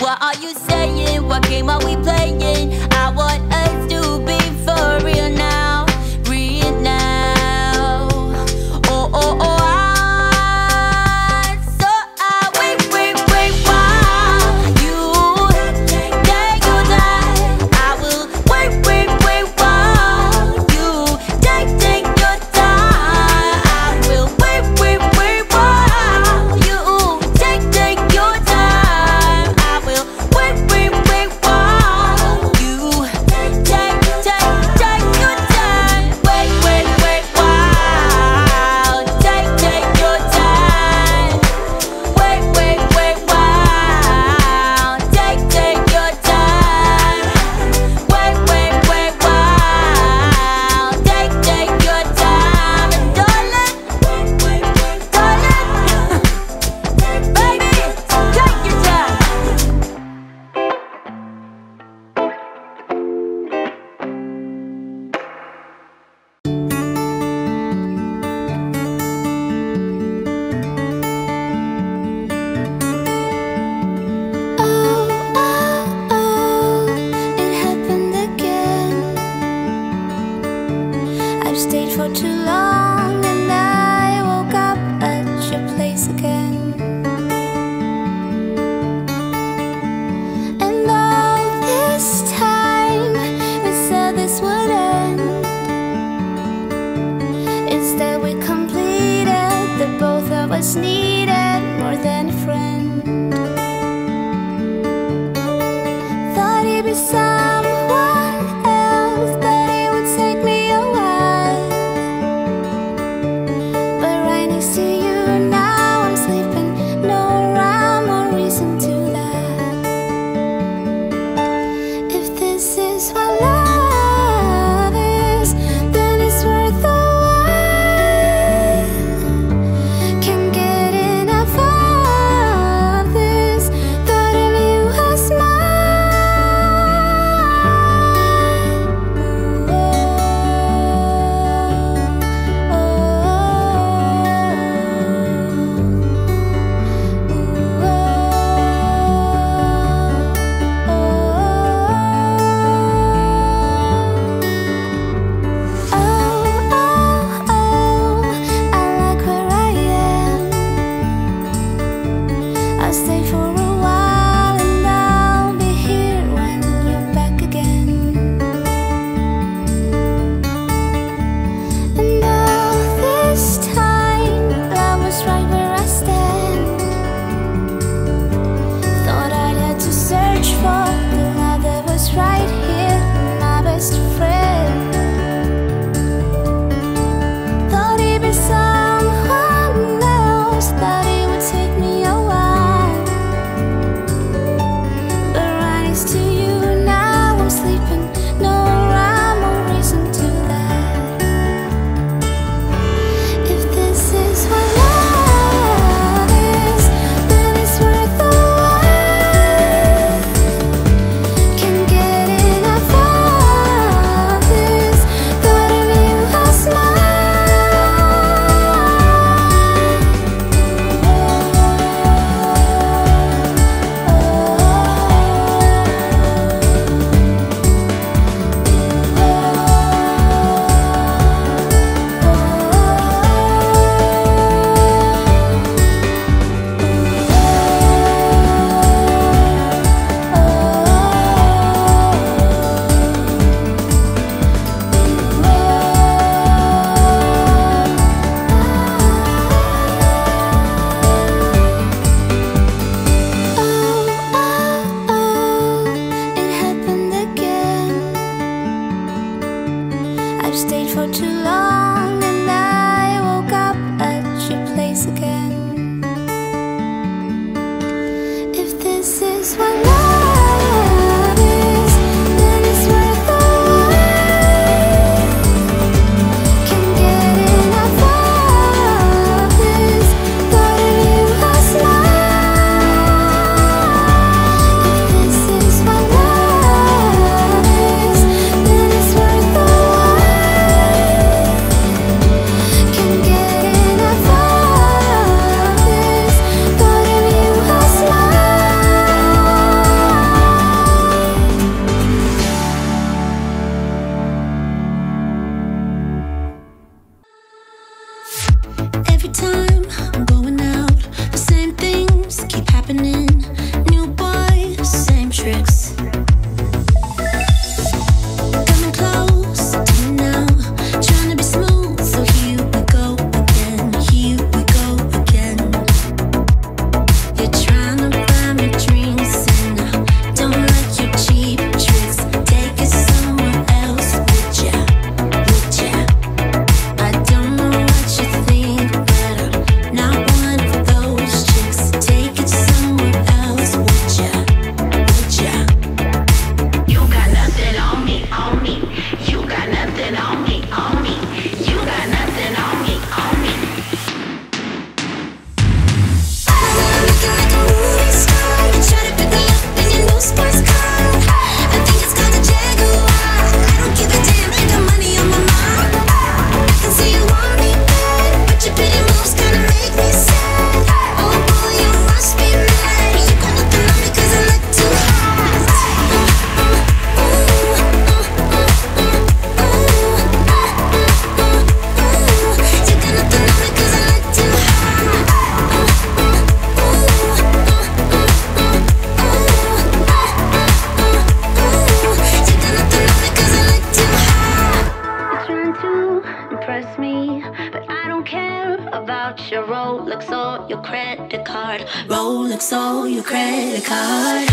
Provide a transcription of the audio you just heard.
what are you saying? What game are we playing? every time Or your credit card.